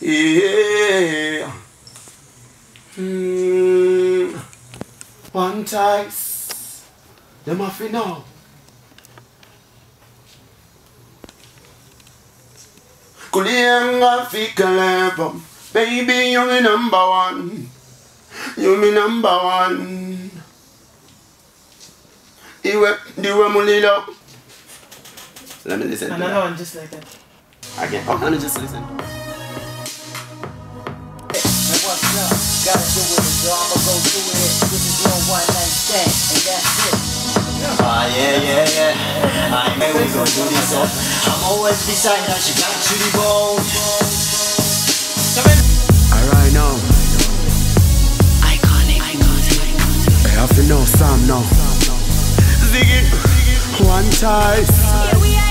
Yeah. Mm. One ties. Them have to know. Kulianga fikalepo. Baby, you're the number one. You're my number one. Iwe, diwe mulilo. Let me listen. Another one just like that. Again. Oh, let me just listen. So I'ma go through it. This is one one night stand, and that's it. Ah, yeah, yeah, yeah. I man, we gon' do this up. I'm always beside her, she got to the bone. Alright now. IKONiK, IKONiK. I have to know some now. Ziggy. One ties.